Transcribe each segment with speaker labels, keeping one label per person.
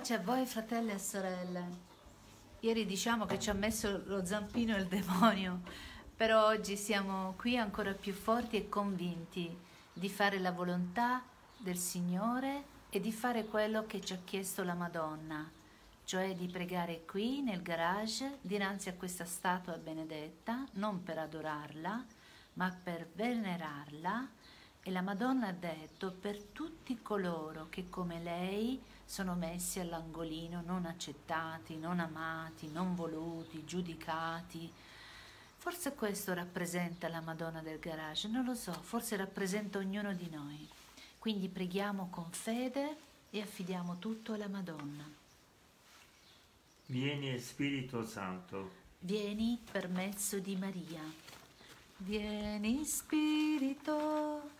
Speaker 1: Pace a voi fratelli e sorelle. Ieri diciamo che ci ha messo lo zampino il demonio, però oggi siamo qui ancora più forti e convinti di fare la volontà del Signore e di fare quello che ci ha chiesto la Madonna, cioè di pregare qui nel garage dinanzi a questa statua benedetta, non per adorarla, ma per venerarla. E la Madonna ha detto per tutti coloro che come lei sono messi all'angolino, non accettati, non amati, non voluti, giudicati. Forse questo rappresenta la Madonna del garage, non lo so, forse rappresenta ognuno di noi. Quindi preghiamo con fede e affidiamo tutto alla Madonna.
Speaker 2: Vieni Spirito Santo,
Speaker 1: Vieni per mezzo di Maria. Vieni Spirito,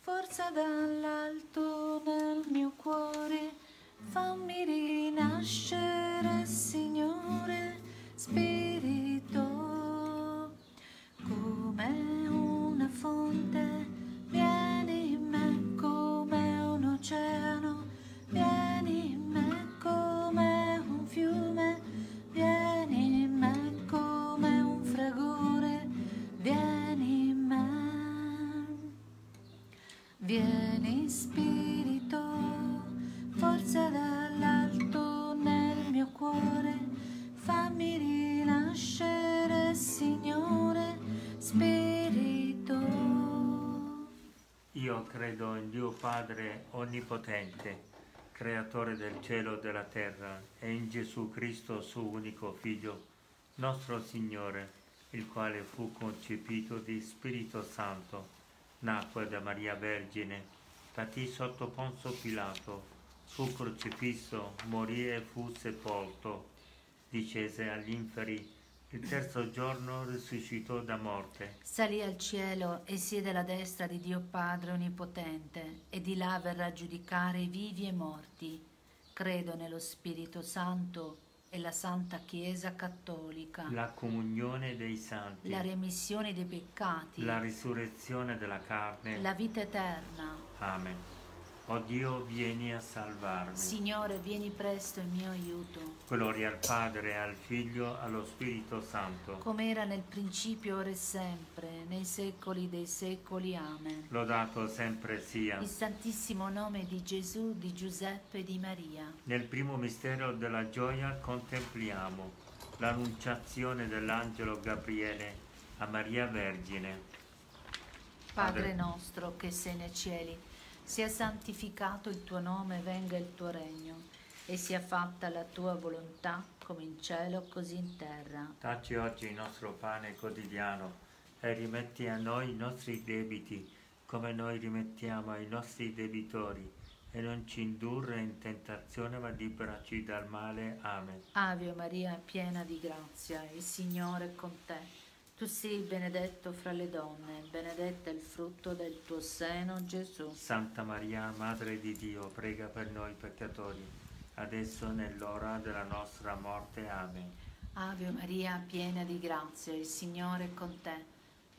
Speaker 1: forza dall'alto nel mio cuore, fammi rinascere, Signore, Spirito, come una fonte, vieni in me come un oceano, vieni in me come un fiume, vieni in me come un fragore, vieni in me. Vieni Spirito,
Speaker 2: credo in Dio Padre Onnipotente, Creatore del cielo e della terra, e in Gesù Cristo, suo unico Figlio, nostro Signore, il quale fu concepito di Spirito Santo, nacque da Maria Vergine, patì sotto Ponzo Pilato, fu crocifisso, morì e fu sepolto, discese agli inferi, il terzo giorno risuscitò da morte.
Speaker 1: Salì al cielo e siede alla destra di Dio Padre Onnipotente, e di là verrà a giudicare i vivi e morti. Credo nello Spirito Santo e la Santa Chiesa Cattolica,
Speaker 2: la comunione dei santi,
Speaker 1: la remissione dei peccati,
Speaker 2: la risurrezione della carne.
Speaker 1: la vita eterna.
Speaker 2: Amen. O Dio, vieni a salvarmi.
Speaker 1: Signore, vieni presto in mio aiuto,
Speaker 2: Gloria al Padre, al Figlio, allo Spirito Santo.
Speaker 1: come era nel principio, ora e sempre, nei secoli dei secoli. Amen.
Speaker 2: Lodato sempre sia.
Speaker 1: Il Santissimo nome di Gesù, di Giuseppe e di Maria.
Speaker 2: Nel primo mistero della gioia contempliamo l'annunciazione dell'angelo Gabriele a Maria Vergine.
Speaker 1: Padre
Speaker 2: Padre.
Speaker 1: nostro che sei nei cieli, sia santificato il tuo nome, venga il tuo regno e sia fatta la tua volontà come in cielo così in terra.
Speaker 2: Dacci oggi il nostro pane quotidiano e rimetti a noi i nostri debiti come noi rimettiamo ai nostri debitori e non ci indurre in tentazione ma liberaci dal male. Amen.
Speaker 1: Ave Maria, piena di grazia, il Signore è con te. Tu sei benedetto fra le donne, benedetto è il frutto del tuo seno, Gesù.
Speaker 2: Santa Maria, Madre di Dio, prega per noi peccatori, adesso e nell'ora della nostra morte. Amen.
Speaker 1: Ave Maria, piena di grazia, il Signore è con te.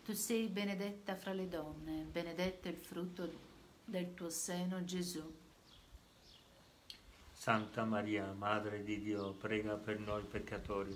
Speaker 1: Tu sei benedetta fra le donne, benedetto è il frutto del tuo seno, Gesù.
Speaker 2: Santa Maria, Madre di Dio, prega per noi peccatori,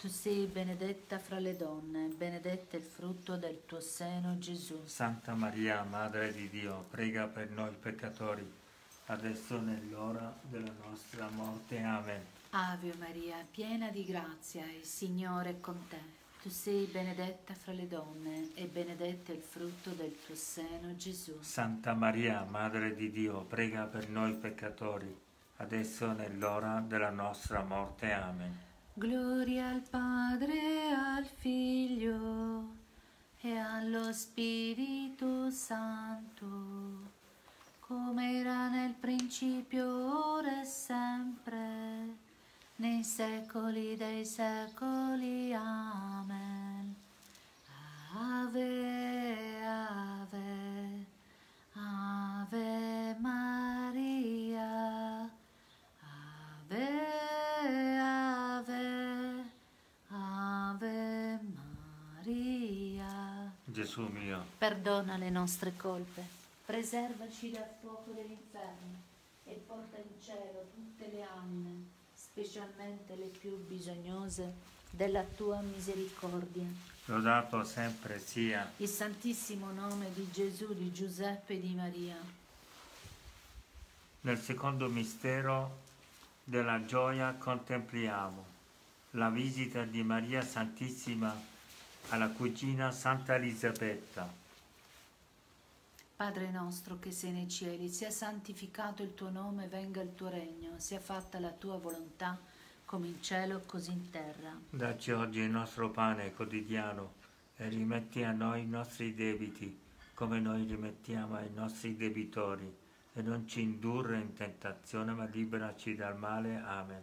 Speaker 1: Tu sei benedetta fra le donne, benedetto il frutto del tuo seno, Gesù.
Speaker 2: Santa Maria, Madre di Dio, prega per noi peccatori, adesso è nell'ora della nostra morte. Amen.
Speaker 1: Ave Maria, piena di grazia, il Signore è con te. Tu sei benedetta fra le donne e benedetto il frutto del tuo seno, Gesù.
Speaker 2: Santa Maria, Madre di Dio, prega per noi peccatori, adesso è nell'ora della nostra morte. Amen.
Speaker 1: Gloria al Padre, al Figlio e allo Spirito Santo, come era nel principio, ora e sempre, nei secoli dei secoli. Amen. Ave, ave, ave Maria. Ave, ave,
Speaker 2: Gesù mio,
Speaker 1: Perdona le nostre colpe, preservaci dal fuoco dell'inferno e porta in cielo tutte le anime, specialmente le più bisognose della tua misericordia.
Speaker 2: lodato sempre sia
Speaker 1: Il santissimo nome di Gesù, di Giuseppe e di Maria.
Speaker 2: Nel secondo mistero della gioia contempliamo la visita di Maria Santissima alla cugina Santa Elisabetta.
Speaker 1: Padre nostro che sei nei cieli, sia santificato il tuo nome, venga il tuo regno, sia fatta la tua volontà, come in cielo così in terra.
Speaker 2: Dacci oggi il nostro pane quotidiano e rimetti a noi i nostri debiti, come noi rimettiamo ai nostri debitori, e non ci indurre in tentazione, ma liberaci dal male. Amen.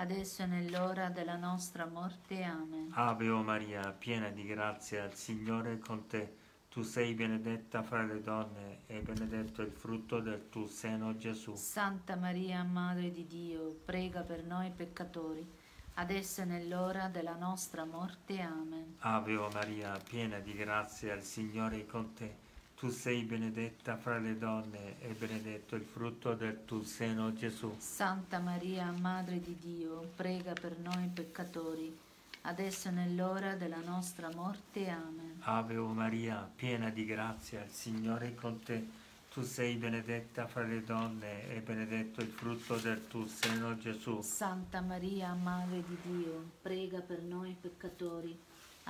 Speaker 1: adesso e nell'ora della nostra morte. Amen.
Speaker 2: Ave o Maria, piena di grazia, il Signore è con te. Tu sei benedetta fra le donne e benedetto il frutto del tuo seno, Gesù.
Speaker 1: Santa Maria, Madre di Dio, prega per noi peccatori, adesso e nell'ora della nostra morte. Amen.
Speaker 2: Ave o Maria, piena di grazia, il Signore è con te. Tu sei benedetta fra le donne e benedetto il frutto del tuo seno, Gesù.
Speaker 1: Santa Maria, Madre di Dio, prega per noi peccatori, adesso è nell'ora della nostra morte. Amen.
Speaker 2: Ave o Maria, piena di grazia, il Signore è con te. Tu sei benedetta fra le donne e benedetto il frutto del tuo seno, Gesù.
Speaker 1: Santa Maria, Madre di Dio, prega per noi peccatori,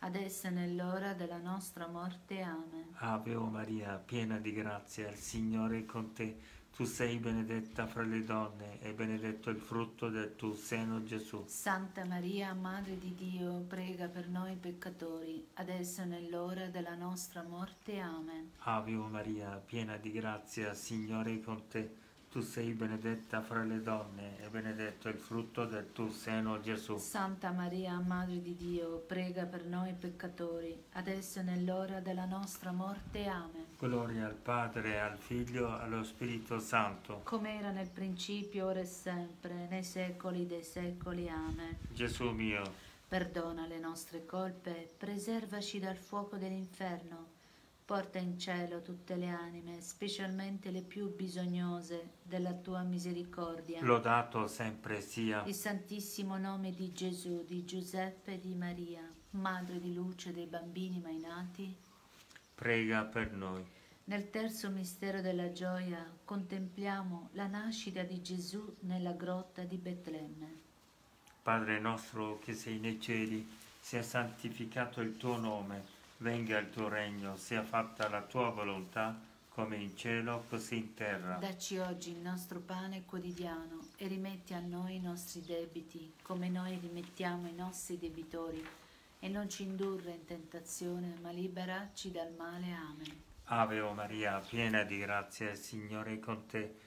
Speaker 1: adesso è nell'ora della nostra morte. Amen.
Speaker 2: Ave o Maria, piena di grazia, il Signore è con te. Tu sei benedetta fra le donne e benedetto il frutto del tuo seno, Gesù.
Speaker 1: Santa Maria, Madre di Dio, prega per noi peccatori, adesso è nell'ora della nostra morte. Amen.
Speaker 2: Ave o Maria, piena di grazia, Signore è con te. Tu sei benedetta fra le donne e benedetto il frutto del tuo seno, Gesù.
Speaker 1: Santa Maria, Madre di Dio, prega per noi peccatori, adesso è nell'ora della nostra morte. Amen.
Speaker 2: Gloria al Padre, al Figlio, allo Spirito Santo.
Speaker 1: Come era nel principio, ora e sempre, nei secoli dei secoli. Amen.
Speaker 2: Gesù mio,
Speaker 1: Perdona le nostre colpe, preservaci dal fuoco dell'inferno, porta in cielo tutte le anime, specialmente le più bisognose della tua misericordia.
Speaker 2: lodato sempre sia.
Speaker 1: Il santissimo nome di Gesù, di Giuseppe e di Maria, Madre di luce dei bambini mai nati.
Speaker 2: Prega per noi.
Speaker 1: Nel terzo mistero della gioia contempliamo la nascita di Gesù nella grotta di Betlemme.
Speaker 2: Padre nostro che sei nei cieli, sia santificato il tuo nome, venga il tuo regno, sia fatta la tua volontà, come in cielo, così in terra.
Speaker 1: Dacci oggi il nostro pane quotidiano e rimetti a noi i nostri debiti, come noi rimettiamo i nostri debitori, e non ci indurre in tentazione, ma liberacci dal male. Amen.
Speaker 2: Ave o Maria, piena di grazia, il Signore è con te.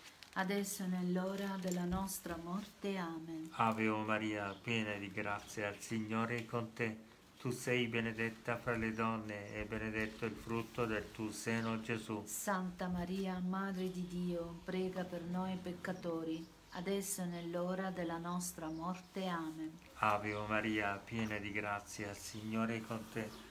Speaker 1: adesso nell'ora della nostra morte. Amen.
Speaker 2: Ave o Maria, piena di grazia, il Signore è con te. Tu sei benedetta fra le donne e benedetto il frutto del tuo seno, Gesù.
Speaker 1: Santa Maria, Madre di Dio, prega per noi peccatori, adesso è nell'ora della nostra morte. Amen.
Speaker 2: Ave o Maria, piena di grazia, il Signore è con te.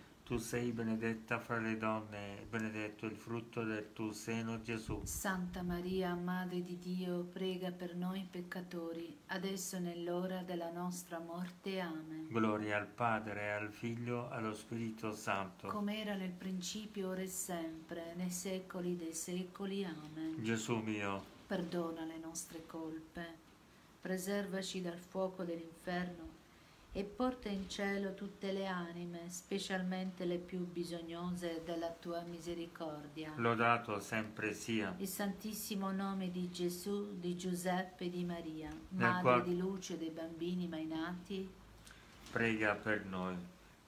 Speaker 2: Tu sei benedetta fra le donne e benedetto il frutto del tuo seno, Gesù.
Speaker 1: Santa Maria, Madre di Dio, prega per noi peccatori, adesso e nell'ora della nostra morte. Amen.
Speaker 2: Gloria al Padre, al Figlio, allo Spirito Santo.
Speaker 1: Come era nel principio, ora e sempre, nei secoli dei secoli. Amen.
Speaker 2: Gesù mio,
Speaker 1: Perdona le nostre colpe, preservaci dal fuoco dell'inferno e porta in cielo tutte le anime, specialmente le più bisognose della tua misericordia.
Speaker 2: lodato sempre sia.
Speaker 1: Il santissimo nome di Gesù, di Giuseppe e di Maria, Madre
Speaker 2: qual-
Speaker 1: di luce dei bambini mai nati,
Speaker 2: prega per noi.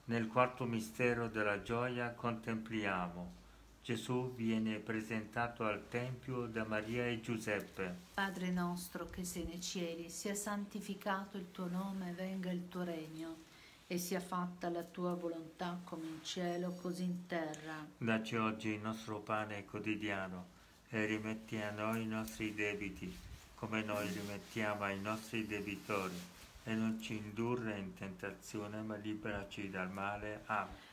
Speaker 2: Nel quarto mistero della gioia contempliamo. Gesù viene presentato al Tempio da Maria e Giuseppe.
Speaker 1: Padre nostro che sei nei cieli, sia santificato il tuo nome, venga il tuo regno e sia fatta la tua volontà come in cielo, così in terra.
Speaker 2: Dacci oggi il nostro pane quotidiano e rimetti a noi i nostri debiti, come noi rimettiamo ai nostri debitori, e non ci indurre in tentazione, ma liberaci dal male. Amen.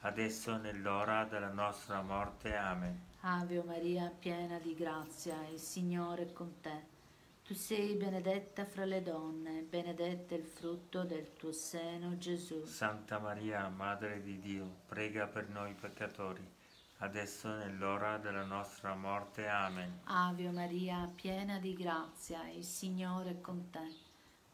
Speaker 2: adesso nell'ora della nostra morte. Amen.
Speaker 1: Ave Maria, piena di grazia, il Signore è con te. Tu sei benedetta fra le donne, benedetto il frutto del tuo seno, Gesù.
Speaker 2: Santa Maria, Madre di Dio, prega per noi peccatori, adesso nell'ora della nostra morte. Amen.
Speaker 1: Ave Maria, piena di grazia, il Signore è con te.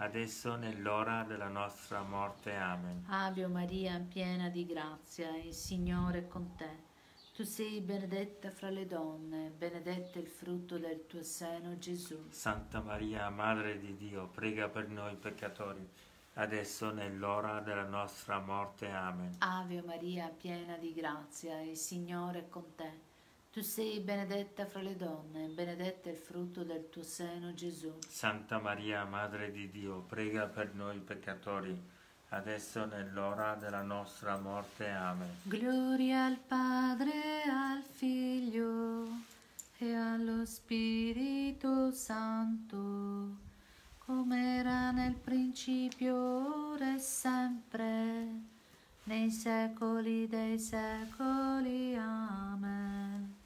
Speaker 2: adesso nell'ora della nostra morte. Amen.
Speaker 1: Ave Maria, piena di grazia, il Signore è con te. Tu sei benedetta fra le donne, benedetto il frutto del tuo seno, Gesù.
Speaker 2: Santa Maria, Madre di Dio, prega per noi peccatori, adesso nell'ora della nostra morte. Amen.
Speaker 1: Ave Maria, piena di grazia, il Signore è con te. Tu sei benedetta fra le donne, benedetto il frutto del tuo seno, Gesù.
Speaker 2: Santa Maria, Madre di Dio, prega per noi peccatori, adesso e nell'ora della nostra morte. Amen.
Speaker 1: Gloria al Padre, al Figlio e allo Spirito Santo, come era nel principio, ora e sempre, nei secoli dei secoli. Amen.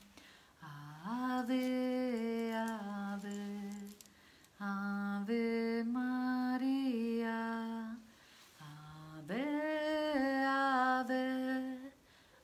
Speaker 1: Ave, ave, ave Maria. Ave, ave,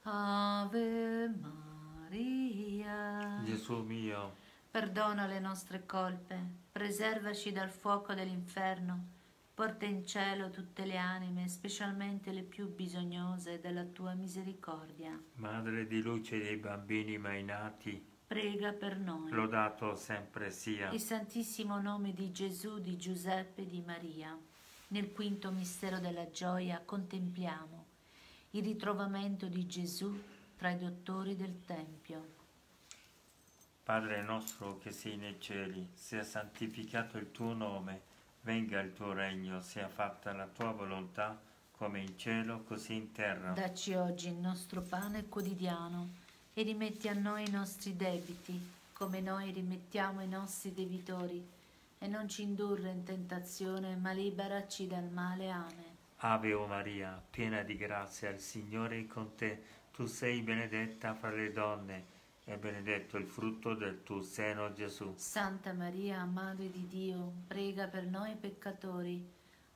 Speaker 1: ave Maria.
Speaker 2: Gesù mio,
Speaker 1: Perdona le nostre colpe, preservaci dal fuoco dell'inferno, Porta in cielo tutte le anime, specialmente le più bisognose della tua misericordia.
Speaker 2: Madre di luce dei bambini mai nati,
Speaker 1: Prega per noi.
Speaker 2: lodato sempre sia.
Speaker 1: Il Santissimo nome di Gesù, di Giuseppe e di Maria. Nel quinto mistero della gioia contempliamo il ritrovamento di Gesù tra i dottori del Tempio.
Speaker 2: Padre nostro che sei nei cieli, sia santificato il tuo nome, venga il tuo regno, sia fatta la tua volontà, come in cielo, così in terra.
Speaker 1: Dacci oggi il nostro pane quotidiano e rimetti a noi i nostri debiti, come noi rimettiamo i nostri debitori, e non ci indurre in tentazione, ma liberaci dal male. Amen.
Speaker 2: Ave o Maria, piena di grazia, il Signore è con te. Tu sei benedetta fra le donne, e benedetto il frutto del tuo seno, Gesù.
Speaker 1: Santa Maria, Madre di Dio, prega per noi peccatori,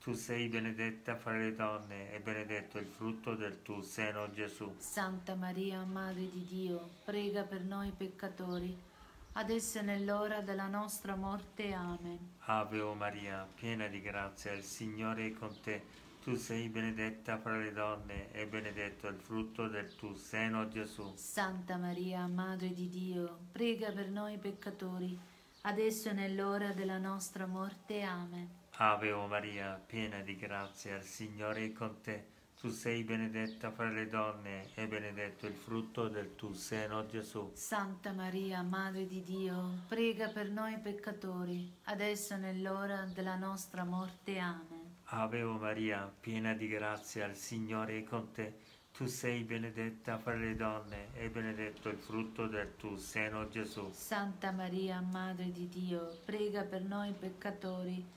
Speaker 2: Tu sei benedetta fra le donne, e benedetto il frutto del tuo seno, Gesù.
Speaker 1: Santa Maria, Madre di Dio, prega per noi peccatori, adesso e nell'ora della nostra morte. Amen.
Speaker 2: Ave o Maria, piena di grazia, il Signore è con te. Tu sei benedetta fra le donne, e benedetto il frutto del tuo seno, Gesù.
Speaker 1: Santa Maria, Madre di Dio, prega per noi peccatori, adesso e nell'ora della nostra morte. Amen.
Speaker 2: Ave o Maria, piena di grazia, il Signore è con te. Tu sei benedetta fra le donne, e benedetto il frutto del tuo seno, Gesù.
Speaker 1: Santa Maria, Madre di Dio, prega per noi peccatori, adesso e nell'ora della nostra morte. Amen.
Speaker 2: Ave o Maria, piena di grazia, il Signore è con te. Tu sei benedetta fra le donne, e benedetto il frutto del tuo seno, Gesù.
Speaker 1: Santa Maria, Madre di Dio, prega per noi peccatori,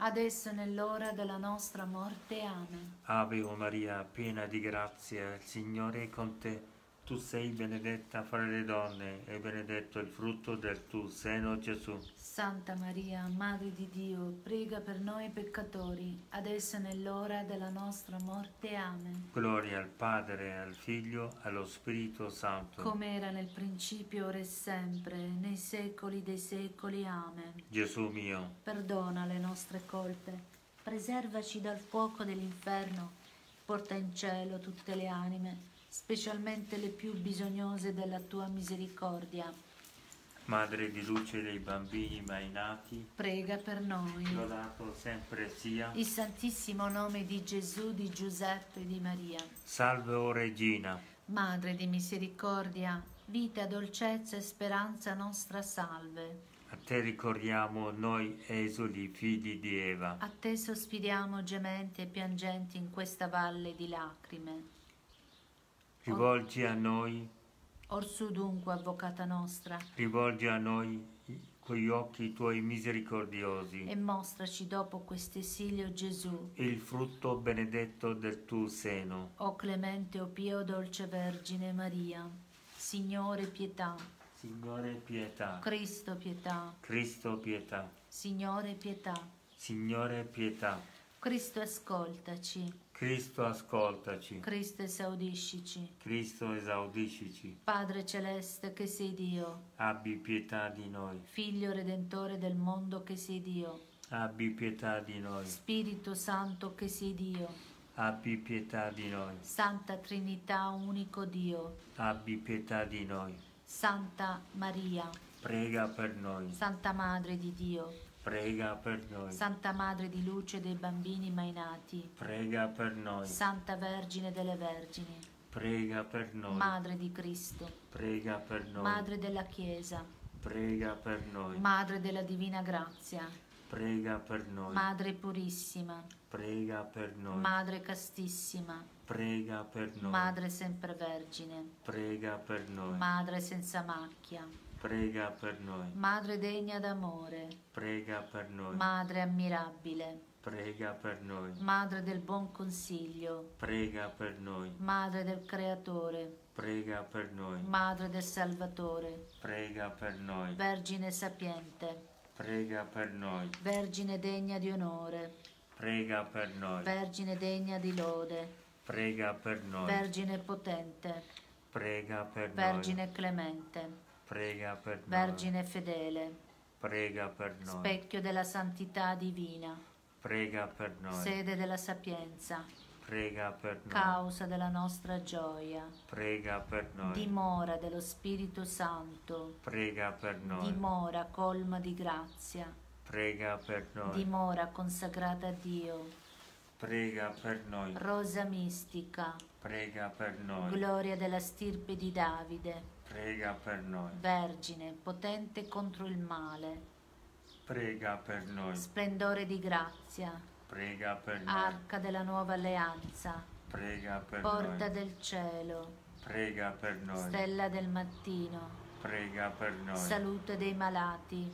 Speaker 1: adesso e nell'ora della nostra morte. Amen.
Speaker 2: Ave o Maria, piena di grazia, il Signore è con te. Tu sei benedetta fra le donne, e benedetto il frutto del tuo seno, Gesù.
Speaker 1: Santa Maria, Madre di Dio, prega per noi peccatori, adesso e nell'ora della nostra morte. Amen.
Speaker 2: Gloria al Padre, al Figlio, allo Spirito Santo.
Speaker 1: Come era nel principio, ora e sempre, nei secoli dei secoli. Amen.
Speaker 2: Gesù mio,
Speaker 1: Perdona le nostre colpe, preservaci dal fuoco dell'inferno, porta in cielo tutte le anime, specialmente le più bisognose della tua misericordia.
Speaker 2: Madre di luce dei bambini mai nati,
Speaker 1: Prega per noi.
Speaker 2: lodato sempre sia.
Speaker 1: Il Santissimo nome di Gesù, di Giuseppe e di Maria.
Speaker 2: Salve o Regina,
Speaker 1: Madre di misericordia, vita, dolcezza e speranza nostra salve.
Speaker 2: a te ricordiamo noi esuli figli di Eva.
Speaker 1: A te sospiriamo gementi e piangenti in questa valle di lacrime.
Speaker 2: Rivolgi a noi,
Speaker 1: Orsù dunque, avvocata nostra,
Speaker 2: rivolgi a noi i- quegli occhi tuoi misericordiosi.
Speaker 1: e mostraci dopo quest'esilio Gesù,
Speaker 2: il frutto benedetto del tuo seno.
Speaker 1: o clemente o pio dolce Vergine Maria. Signore pietà,
Speaker 2: Signore pietà,
Speaker 1: Cristo pietà,
Speaker 2: Cristo pietà,
Speaker 1: Signore pietà,
Speaker 2: Signore pietà,
Speaker 1: Cristo ascoltaci,
Speaker 2: Cristo ascoltaci,
Speaker 1: Cristo esaudiscici.
Speaker 2: Cristo esaudiscici,
Speaker 1: Padre celeste che sei Dio,
Speaker 2: abbi pietà di noi,
Speaker 1: Figlio redentore del mondo che sei Dio,
Speaker 2: abbi pietà di noi,
Speaker 1: Spirito Santo che sei Dio,
Speaker 2: abbi pietà di noi.
Speaker 1: Santa Trinità, unico Dio,
Speaker 2: Abbi pietà di noi.
Speaker 1: Santa Maria,
Speaker 2: Prega per noi.
Speaker 1: Santa Madre di Dio,
Speaker 2: Prega per noi.
Speaker 1: Santa Madre di luce dei bambini mai nati,
Speaker 2: Prega per noi.
Speaker 1: Santa Vergine delle Vergini,
Speaker 2: Prega per noi.
Speaker 1: Madre di Cristo,
Speaker 2: Prega per noi.
Speaker 1: Madre della Chiesa,
Speaker 2: Prega per noi.
Speaker 1: Madre della Divina Grazia,
Speaker 2: Prega per noi.
Speaker 1: Madre purissima,
Speaker 2: Prega per noi.
Speaker 1: Madre castissima,
Speaker 2: Prega per noi.
Speaker 1: Madre sempre Vergine,
Speaker 2: Prega per noi.
Speaker 1: Madre senza macchia,
Speaker 2: Prega per noi.
Speaker 1: Madre degna d'amore,
Speaker 2: Prega per noi.
Speaker 1: Madre ammirabile,
Speaker 2: Prega per noi.
Speaker 1: Madre del buon consiglio,
Speaker 2: Prega per noi.
Speaker 1: Madre del Creatore,
Speaker 2: Prega per noi.
Speaker 1: Madre del Salvatore,
Speaker 2: Prega per noi.
Speaker 1: Vergine sapiente,
Speaker 2: Prega per noi.
Speaker 1: Vergine degna di onore,
Speaker 2: Prega per noi.
Speaker 1: Vergine degna di lode,
Speaker 2: Prega per noi.
Speaker 1: Vergine potente,
Speaker 2: Prega per noi.
Speaker 1: Vergine clemente,
Speaker 2: Prega per noi.
Speaker 1: Vergine fedele,
Speaker 2: Prega per noi.
Speaker 1: specchio della santità divina,
Speaker 2: Prega per noi.
Speaker 1: sede della sapienza,
Speaker 2: Prega per noi.
Speaker 1: causa della nostra gioia,
Speaker 2: Prega per noi.
Speaker 1: dimora dello Spirito Santo,
Speaker 2: Prega per noi.
Speaker 1: dimora colma di grazia,
Speaker 2: Prega per noi.
Speaker 1: dimora consacrata a Dio,
Speaker 2: Prega per noi.
Speaker 1: rosa mistica,
Speaker 2: Prega per noi.
Speaker 1: gloria della stirpe di Davide,
Speaker 2: Prega per noi.
Speaker 1: vergine potente contro il male,
Speaker 2: Prega per noi.
Speaker 1: splendore di grazia,
Speaker 2: Prega per noi.
Speaker 1: arca della nuova alleanza,
Speaker 2: Prega per
Speaker 1: porta
Speaker 2: noi.
Speaker 1: del cielo,
Speaker 2: Prega per noi.
Speaker 1: stella del mattino,
Speaker 2: Prega per noi.
Speaker 1: salute dei malati,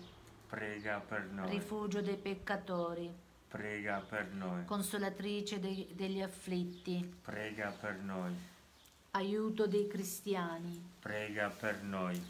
Speaker 2: Prega per noi.
Speaker 1: rifugio dei peccatori,
Speaker 2: Prega per noi.
Speaker 1: consolatrice dei- degli afflitti,
Speaker 2: Prega per noi.
Speaker 1: Aiuto dei cristiani,
Speaker 2: Prega per noi.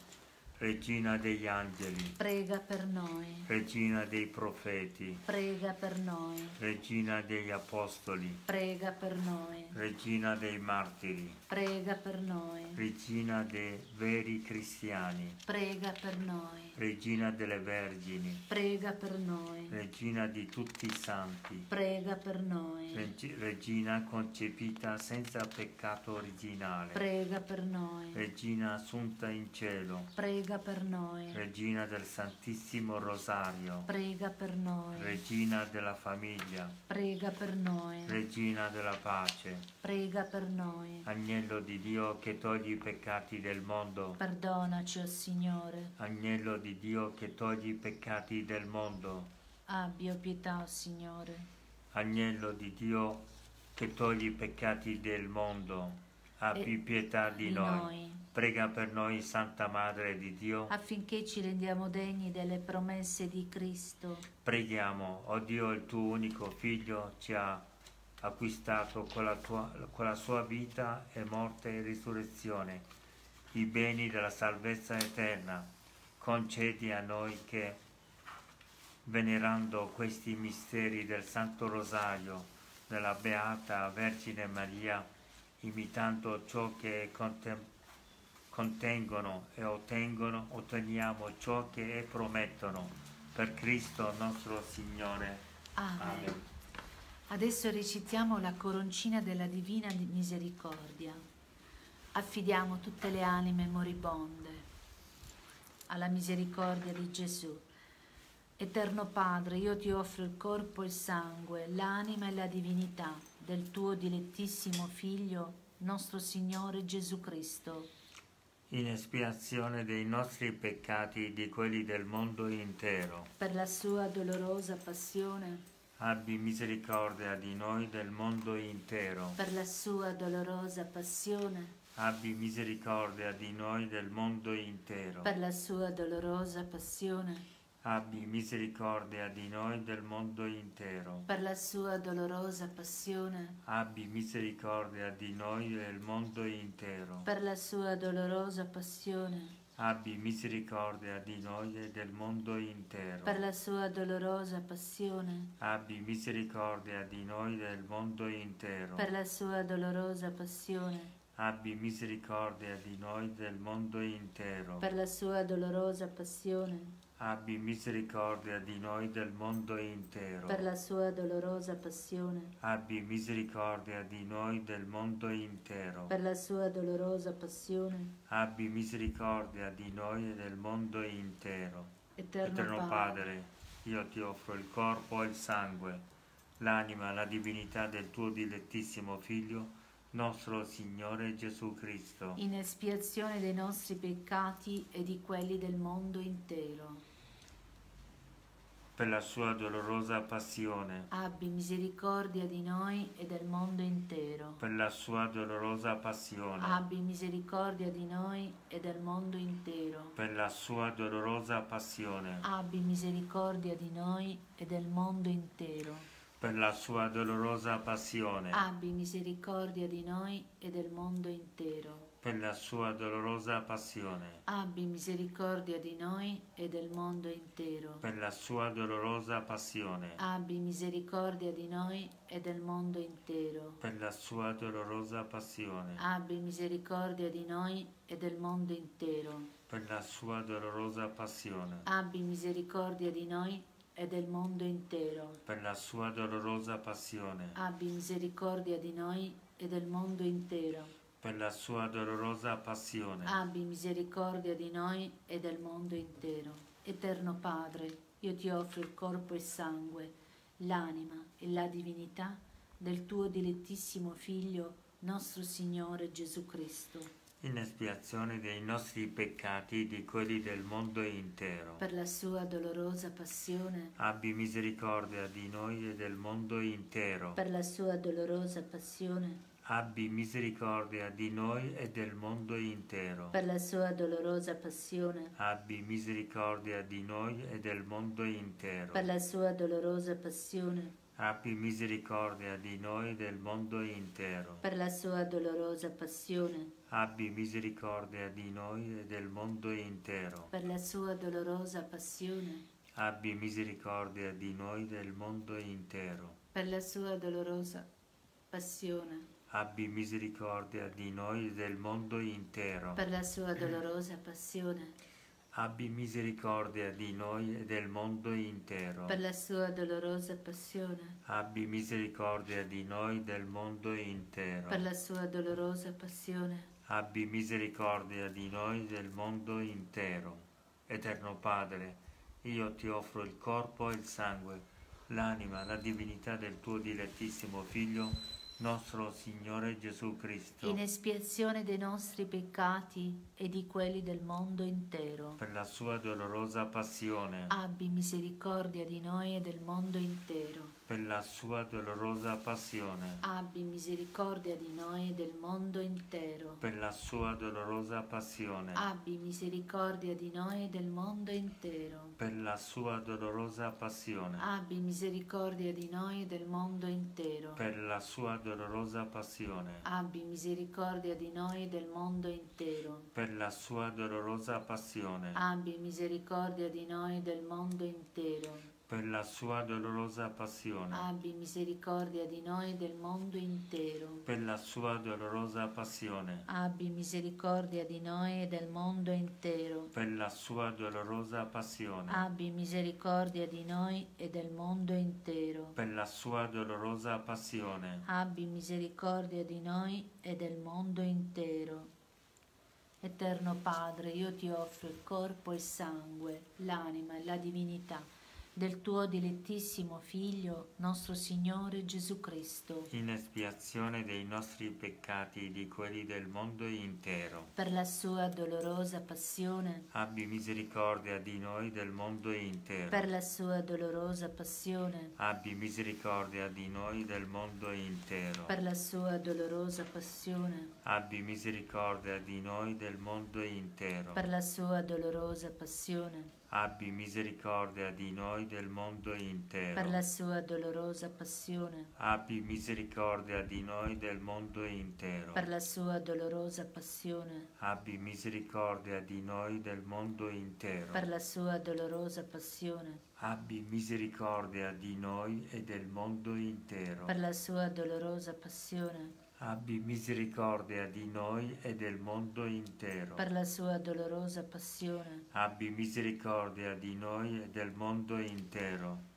Speaker 2: Regina degli angeli.
Speaker 1: prega per noi,
Speaker 2: Regina dei profeti.
Speaker 1: prega per noi,
Speaker 2: Regina degli apostoli.
Speaker 1: prega per noi,
Speaker 2: Regina dei martiri.
Speaker 1: Prega per noi,
Speaker 2: Regina dei veri cristiani.
Speaker 1: prega per noi,
Speaker 2: Regina delle vergini.
Speaker 1: prega per noi,
Speaker 2: Regina di tutti i santi.
Speaker 1: prega per noi,
Speaker 2: Reg- Regina concepita senza peccato originale.
Speaker 1: prega per noi,
Speaker 2: Regina assunta in cielo.
Speaker 1: prega per noi,
Speaker 2: Regina del Santissimo Rosario.
Speaker 1: prega per noi,
Speaker 2: Regina della famiglia.
Speaker 1: prega per noi,
Speaker 2: Regina della pace.
Speaker 1: prega per noi.
Speaker 2: Agnello di Dio che togli i peccati del mondo.
Speaker 1: Perdonaci, o Signore,
Speaker 2: Agnello di Dio che togli i peccati del mondo.
Speaker 1: abbia pietà, o Signore.
Speaker 2: Agnello di Dio che togli i peccati del mondo. Abbi pietà di
Speaker 1: di
Speaker 2: noi.
Speaker 1: noi.
Speaker 2: Prega per noi, Santa Madre di Dio.
Speaker 1: affinché ci rendiamo degni delle promesse di Cristo.
Speaker 2: Preghiamo, o Dio, il tuo unico Figlio ci ha acquistato con la, tua- con la sua vita e morte e risurrezione, i beni della salvezza eterna. Concedi a noi che, venerando questi misteri del Santo Rosario, della Beata Vergine Maria, imitando ciò che contengono e ottengono, otteniamo ciò che promettono per Cristo nostro Signore.
Speaker 1: Amen.
Speaker 2: Amen.
Speaker 1: Adesso recitiamo la coroncina della Divina Misericordia. Affidiamo tutte le anime moribonde alla misericordia di Gesù. Eterno Padre, io ti offro il corpo e il sangue, l'anima e la divinità del tuo dilettissimo Figlio, nostro Signore Gesù Cristo,
Speaker 2: In espiazione dei nostri peccati e di quelli del mondo intero,
Speaker 1: per la sua dolorosa passione,
Speaker 2: abbi misericordia di noi del mondo intero.
Speaker 1: per la sua dolorosa passione,
Speaker 2: Abbi misericordia di noi del mondo intero.
Speaker 1: per la sua dolorosa passione,
Speaker 2: Abbi misericordia di noi del mondo intero.
Speaker 1: per la sua dolorosa passione,
Speaker 2: Abbi misericordia di noi del mondo intero.
Speaker 1: per la sua dolorosa passione,
Speaker 2: Abbi misericordia di noi e del mondo intero.
Speaker 1: per la sua dolorosa passione,
Speaker 2: Abbi misericordia di noi del mondo intero.
Speaker 1: per la sua dolorosa passione,
Speaker 2: Abbi misericordia di noi del mondo intero.
Speaker 1: per la sua dolorosa passione,
Speaker 2: abbi misericordia di noi del mondo intero.
Speaker 1: per la sua dolorosa passione,
Speaker 2: Abbi misericordia di noi del mondo intero.
Speaker 1: per la sua dolorosa passione,
Speaker 2: Abbi misericordia di noi e del mondo intero.
Speaker 1: eterno,
Speaker 2: Eterno
Speaker 1: Padre,
Speaker 2: Padre, io ti offro il corpo e il sangue, l'anima la divinità del tuo dilettissimo Figlio, nostro Signore Gesù Cristo,
Speaker 1: in espiazione dei nostri peccati e di quelli del mondo intero.
Speaker 2: per la sua dolorosa passione,
Speaker 1: Abbi misericordia di noi e del mondo intero.
Speaker 2: per la sua dolorosa passione,
Speaker 1: Abbi misericordia di noi e del mondo intero.
Speaker 2: per la sua dolorosa passione,
Speaker 1: Abbi misericordia di noi e del mondo intero.
Speaker 2: Per la sua dolorosa passione,
Speaker 1: Abbi misericordia di noi e del mondo intero.
Speaker 2: per la sua dolorosa passione,
Speaker 1: Abbi misericordia di noi e del mondo intero.
Speaker 2: per la sua dolorosa passione,
Speaker 1: Abbi misericordia di noi e del mondo intero.
Speaker 2: per la sua dolorosa passione,
Speaker 1: Abbi misericordia di noi e del mondo intero.
Speaker 2: per la sua dolorosa passione,
Speaker 1: Abbi misericordia di noi e del mondo intero.
Speaker 2: per la sua dolorosa passione,
Speaker 1: Abbi misericordia di noi e del mondo intero.
Speaker 2: per la sua dolorosa passione,
Speaker 1: Abbi misericordia di noi e del mondo intero. Eterno Padre, io ti offro il corpo e il sangue, l'anima e la divinità del tuo dilettissimo Figlio, nostro Signore Gesù Cristo,
Speaker 2: in espiazione dei nostri peccati e di quelli del mondo intero.
Speaker 1: per la sua dolorosa passione,
Speaker 2: Abbi misericordia di noi e del mondo intero.
Speaker 1: per la sua dolorosa passione,
Speaker 2: Abbi misericordia di noi e del mondo intero.
Speaker 1: per la sua dolorosa passione,
Speaker 2: Abbi misericordia di noi e del mondo intero.
Speaker 1: per la sua dolorosa passione,
Speaker 2: Abbi misericordia di noi e del mondo intero.
Speaker 1: per la sua dolorosa passione,
Speaker 2: Abbi misericordia di noi e del mondo intero.
Speaker 1: per la sua dolorosa passione,
Speaker 2: Abbi misericordia di noi e del mondo intero.
Speaker 1: per la sua dolorosa passione,
Speaker 2: Abbi misericordia di noi e del mondo intero.
Speaker 1: per la sua dolorosa passione,
Speaker 2: Abbi misericordia di noi e del mondo intero.
Speaker 1: per la sua dolorosa passione,
Speaker 2: Abbi misericordia di noi e del mondo intero.
Speaker 1: per la sua dolorosa passione,
Speaker 2: Abbi misericordia di noi e del mondo intero. Eterno Padre, io ti offro il corpo e il sangue, l'anima, la divinità del tuo dilettissimo Figlio, nostro Signore Gesù Cristo,
Speaker 1: in espiazione dei nostri peccati e di quelli del mondo intero.
Speaker 2: per la sua dolorosa passione,
Speaker 1: Abbi misericordia di noi e del mondo intero.
Speaker 2: Per la sua dolorosa passione,
Speaker 1: Abbi misericordia di noi e del mondo intero.
Speaker 2: per la sua dolorosa passione,
Speaker 1: Abbi misericordia di noi e del mondo intero.
Speaker 2: per la sua dolorosa passione,
Speaker 1: Abbi misericordia di noi e del mondo intero.
Speaker 2: per la sua dolorosa passione,
Speaker 1: Abbi misericordia di noi e del mondo intero.
Speaker 2: per la sua dolorosa passione,
Speaker 1: Abbi misericordia di noi e del mondo intero.
Speaker 2: Per la sua dolorosa passione,
Speaker 1: Abbi misericordia di noi e del mondo intero.
Speaker 2: per la sua dolorosa passione,
Speaker 1: Abbi misericordia di noi e del mondo intero.
Speaker 2: per la sua dolorosa passione,
Speaker 1: Abbi misericordia di noi e del mondo intero.
Speaker 2: per la sua dolorosa passione,
Speaker 1: Abbi misericordia di noi e del mondo intero. Eterno Padre, io ti offro il corpo e il sangue, l'anima e la divinità del tuo dilettissimo Figlio, nostro Signore Gesù Cristo,
Speaker 2: in espiazione dei nostri peccati e di quelli del mondo intero.
Speaker 1: per la sua dolorosa passione,
Speaker 2: Abbi misericordia di noi del mondo intero.
Speaker 1: per la sua dolorosa passione,
Speaker 2: Abbi misericordia di noi del mondo intero.
Speaker 1: per la sua dolorosa passione,
Speaker 2: Abbi misericordia di noi del mondo intero.
Speaker 1: per la sua dolorosa passione,
Speaker 2: Abbi misericordia di noi del mondo intero.
Speaker 1: per la sua dolorosa passione,
Speaker 2: Abbi misericordia di noi del mondo intero.
Speaker 1: per la sua dolorosa passione,
Speaker 2: Abbi misericordia di noi del mondo intero.
Speaker 1: per la sua dolorosa passione,
Speaker 2: Abbi misericordia di noi e del mondo intero.
Speaker 1: per la sua dolorosa passione,
Speaker 2: abbi misericordia di noi e del mondo intero.
Speaker 1: per la sua dolorosa passione,
Speaker 2: Abbi misericordia di noi e del mondo intero.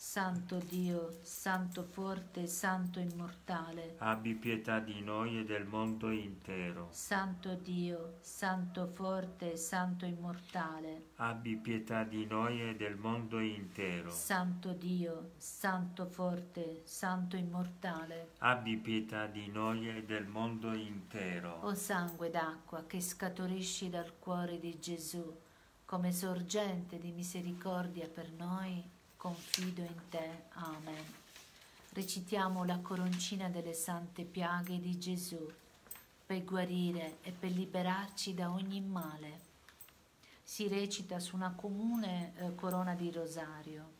Speaker 1: Santo Dio, Santo forte, Santo immortale,
Speaker 2: Abbi pietà di noi e del mondo intero.
Speaker 1: Santo Dio, Santo forte, Santo immortale,
Speaker 2: Abbi pietà di noi e del mondo intero.
Speaker 1: Santo Dio, Santo forte, Santo immortale,
Speaker 2: Abbi pietà di noi e del mondo intero.
Speaker 1: o sangue d'acqua che scaturisci dal cuore di Gesù, come sorgente di misericordia per noi, confido in te. Amen. Recitiamo la coroncina delle sante piaghe di Gesù per guarire e per liberarci da ogni male. Si recita su una comune eh, corona di rosario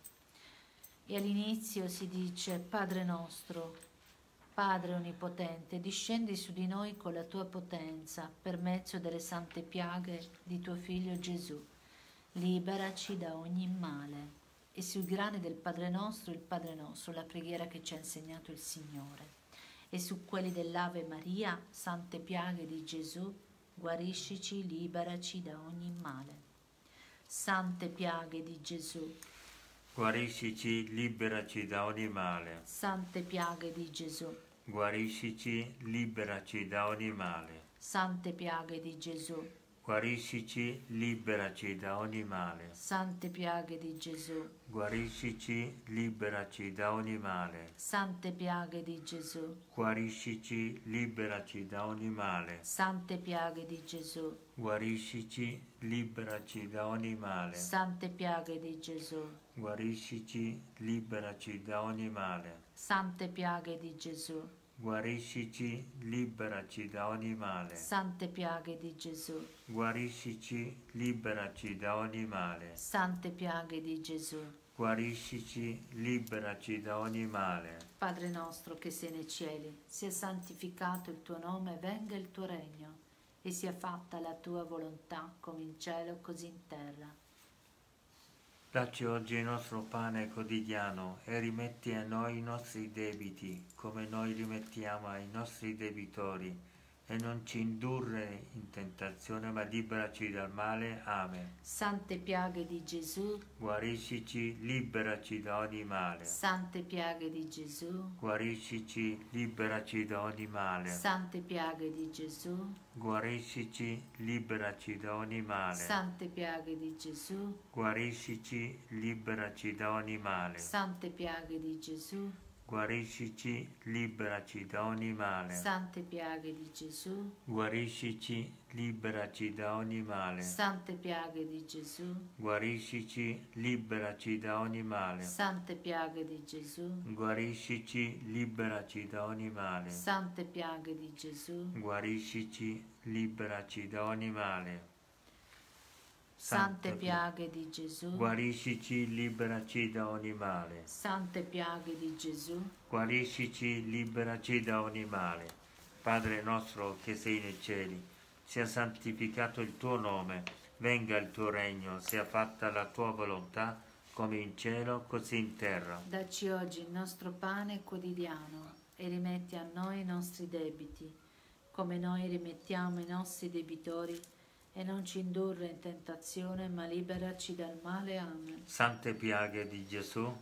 Speaker 1: e all'inizio si dice Padre nostro, Padre Onnipotente, discendi su di noi con la tua potenza per mezzo delle sante piaghe di tuo Figlio Gesù. Liberaci da ogni male. E sui grani del Padre nostro il Padre nostro, la preghiera che ci ha insegnato il Signore. E su quelli dell'Ave Maria, sante piaghe di Gesù, guariscici, liberaci da ogni male. Sante piaghe di Gesù,
Speaker 2: Guariscici, liberaci da ogni male.
Speaker 1: sante piaghe di Gesù,
Speaker 2: Guariscici, liberaci da ogni male.
Speaker 1: sante piaghe di Gesù,
Speaker 2: Guariscici, liberaci da ogni male.
Speaker 1: sante piaghe di Gesù,
Speaker 2: Guariscici, liberaci da ogni male.
Speaker 1: sante piaghe di Gesù,
Speaker 2: Guariscici, liberaci da ogni male.
Speaker 1: sante piaghe di Gesù,
Speaker 2: Guariscici, liberaci da ogni male.
Speaker 1: sante piaghe di Gesù,
Speaker 2: Guariscici, liberaci da ogni male.
Speaker 1: sante piaghe di Gesù,
Speaker 2: Guariscici, liberaci da ogni male.
Speaker 1: sante piaghe di Gesù,
Speaker 2: Guariscici, liberaci da ogni male.
Speaker 1: sante piaghe di Gesù.
Speaker 2: Guariscici, liberaci da ogni male.
Speaker 1: Padre nostro che sei nei cieli, sia santificato il tuo nome, venga il tuo regno e sia fatta la tua volontà come in cielo così in terra.
Speaker 2: Dacci oggi il nostro pane quotidiano e rimetti a noi i nostri debiti, come noi rimettiamo ai nostri debitori, e non ci indurre in tentazione, ma liberaci dal male. Amen.
Speaker 1: Sante piaghe di Gesù,
Speaker 2: Guariscici, liberaci da ogni male.
Speaker 1: sante piaghe di Gesù,
Speaker 2: Guariscici, liberaci da ogni male.
Speaker 1: sante piaghe di Gesù,
Speaker 2: Guariscici, liberaci da ogni male.
Speaker 1: sante piaghe di Gesù,
Speaker 2: Guariscici, liberaci da ogni male.
Speaker 1: sante piaghe di Gesù,
Speaker 2: Guariscici, liberaci da ogni male.
Speaker 1: sante piaghe di Gesù,
Speaker 2: Guariscici, liberaci da ogni male.
Speaker 1: sante piaghe di Gesù,
Speaker 2: Guariscici, liberaci da ogni male.
Speaker 1: sante piaghe di Gesù,
Speaker 2: Guariscici, liberaci da ogni male.
Speaker 1: sante piaghe di Gesù,
Speaker 2: Guariscici, liberaci da ogni male.
Speaker 1: Sante piaghe di Gesù,
Speaker 2: Guariscici, liberaci da ogni male.
Speaker 1: sante piaghe di Gesù,
Speaker 2: Guariscici, liberaci da ogni male. Padre nostro che sei nei cieli, sia santificato il tuo nome, venga il tuo regno, sia fatta la tua volontà, come in cielo, così in terra.
Speaker 1: dacci oggi il nostro pane quotidiano e rimetti a noi i nostri debiti, come noi rimettiamo i nostri debitori, e non ci indurre in tentazione, ma liberaci dal male. Amen.
Speaker 2: Sante piaghe di Gesù,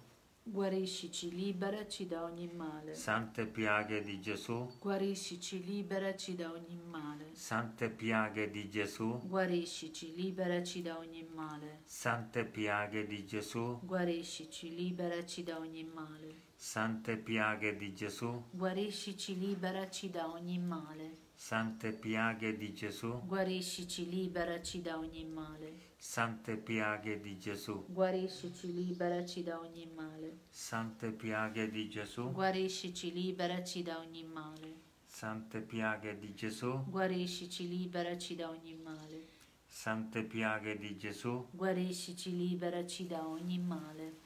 Speaker 1: Guariscici, liberaci da ogni male.
Speaker 2: sante piaghe di Gesù,
Speaker 1: Guariscici, liberaci da ogni male.
Speaker 2: sante piaghe di Gesù,
Speaker 1: Guariscici, liberaci da ogni male.
Speaker 2: sante piaghe di Gesù,
Speaker 1: Guariscici, liberaci da ogni male.
Speaker 2: sante piaghe di Gesù,
Speaker 1: Guariscici, liberaci da ogni male.
Speaker 2: Sante piaghe di Gesù,
Speaker 1: Guariscici, liberaci da ogni male.
Speaker 2: sante piaghe di Gesù,
Speaker 1: Guariscici, liberaci da ogni male.
Speaker 2: sante piaghe di Gesù,
Speaker 1: Guariscici, liberaci da ogni male.
Speaker 2: sante piaghe di Gesù,
Speaker 1: Guariscici, liberaci da ogni male.
Speaker 2: sante piaghe di Gesù,
Speaker 1: Guariscici, liberaci da ogni male.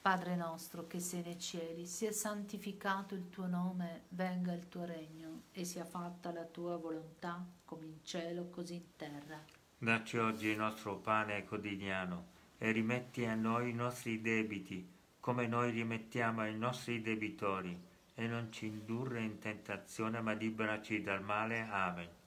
Speaker 1: Padre nostro che sei nei cieli, sia santificato il tuo nome, venga il tuo regno e sia fatta la tua volontà, come in cielo, così in terra.
Speaker 2: Dacci oggi il nostro pane quotidiano e rimetti a noi i nostri debiti, come noi rimettiamo ai nostri debitori, e non ci indurre in tentazione, ma liberaci dal male. Amen.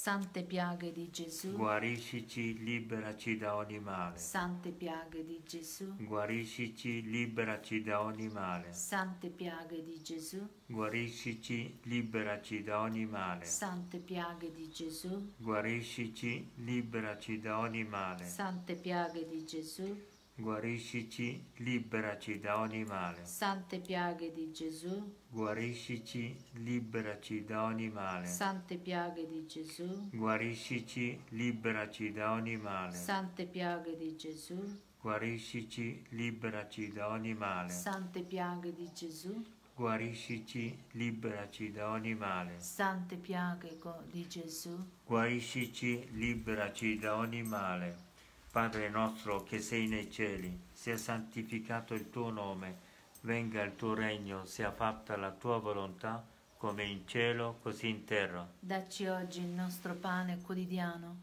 Speaker 1: Sante piaghe di Gesù,
Speaker 2: Guariscici, liberaci da ogni male.
Speaker 1: sante piaghe di Gesù,
Speaker 2: Guariscici, liberaci da ogni male.
Speaker 1: sante piaghe di Gesù,
Speaker 2: Guariscici, liberaci da ogni male.
Speaker 1: sante piaghe di Gesù,
Speaker 2: Guariscici, liberaci da ogni male.
Speaker 1: sante piaghe di Gesù,
Speaker 2: Guariscici, liberaci da ogni male.
Speaker 1: sante piaghe di Gesù,
Speaker 2: Guariscici, liberaci da ogni male.
Speaker 1: sante piaghe di Gesù,
Speaker 2: Guariscici, liberaci da ogni male.
Speaker 1: sante piaghe di Gesù,
Speaker 2: Guariscici, liberaci da ogni male.
Speaker 1: sante piaghe di Gesù,
Speaker 2: Guariscici, liberaci da ogni male.
Speaker 1: sante piaghe di Gesù,
Speaker 2: Guariscici, liberaci da ogni male. Padre nostro che sei nei cieli, sia santificato il tuo nome, venga il tuo regno, sia fatta la tua volontà, come in cielo, così in terra.
Speaker 1: dacci oggi il nostro pane quotidiano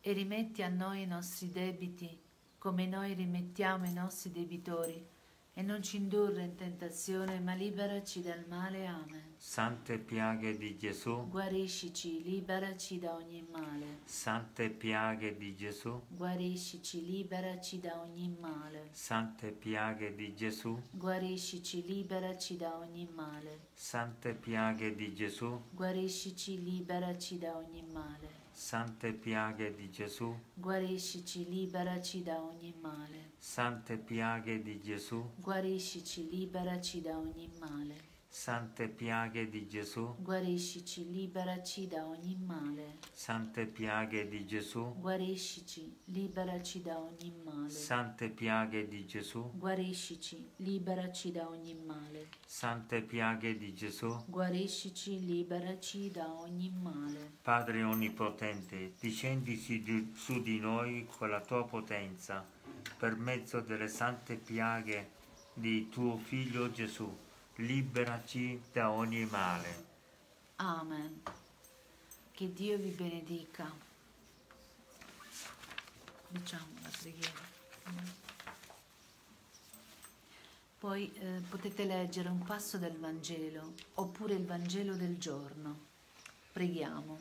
Speaker 1: e rimetti a noi i nostri debiti come noi rimettiamo i nostri debitori e non ci indurre in tentazione ma liberaci dal male. Amen.
Speaker 2: Sante piaghe di Gesù,
Speaker 1: Guariscici, liberaci da ogni male.
Speaker 2: sante piaghe di Gesù,
Speaker 1: Guariscici, liberaci da ogni male.
Speaker 2: sante piaghe di Gesù,
Speaker 1: Guariscici, liberaci da ogni male.
Speaker 2: sante piaghe di Gesù,
Speaker 1: Guariscici, liberaci da ogni male.
Speaker 2: sante piaghe di Gesù,
Speaker 1: Guariscici, liberaci da ogni male.
Speaker 2: sante piaghe di Gesù,
Speaker 1: Guariscici, liberaci da ogni male.
Speaker 2: Sante piaghe di Gesù,
Speaker 1: Guariscici, liberaci da ogni male.
Speaker 2: sante piaghe di Gesù,
Speaker 1: Guariscici, liberaci da ogni male.
Speaker 2: sante piaghe di Gesù,
Speaker 1: Guariscici, liberaci da ogni male.
Speaker 2: sante piaghe di Gesù.
Speaker 1: Guariscici, liberaci da ogni male.
Speaker 2: Padre Onnipotente, discendi su di- su di noi con la tua potenza, per mezzo delle sante piaghe di tuo Figlio Gesù. Liberaci da ogni male.
Speaker 1: Amen. Che Dio vi benedica. Diciamo la preghiera. Poi eh, potete leggere un passo del Vangelo oppure il Vangelo del giorno. Preghiamo.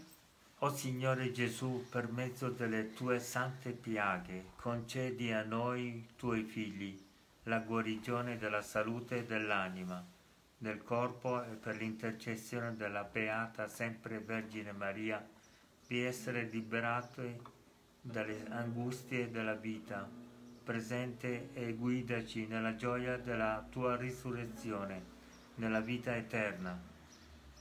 Speaker 2: O Signore Gesù, per mezzo delle tue sante piaghe, concedi a noi, tuoi figli, la guarigione della salute e dell'anima, del corpo e per l'intercessione della Beata sempre Vergine Maria, di essere liberati dalle angustie della vita presente e guidaci nella gioia della tua risurrezione, nella vita eterna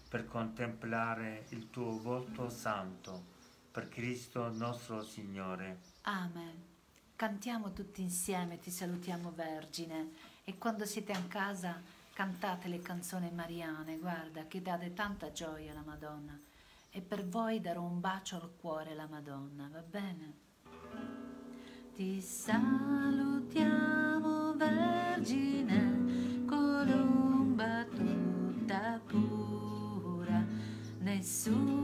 Speaker 2: per contemplare il tuo volto santo, per Cristo nostro Signore.
Speaker 1: Amen. Cantiamo tutti insieme, ti salutiamo Vergine e quando siete a casa cantate le canzoni mariane, guarda che date tanta gioia alla Madonna e per voi darò un bacio al cuore alla Madonna, va bene? Ti salutiamo Vergine, colomba tutta pura, nessuna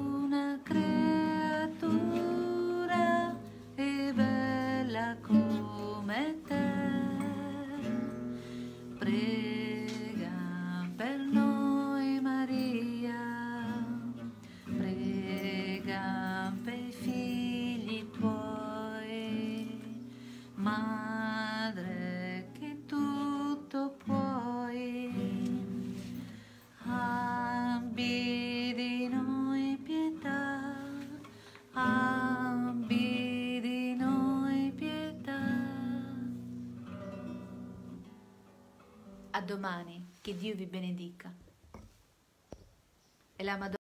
Speaker 1: vi benedica. E la Madonna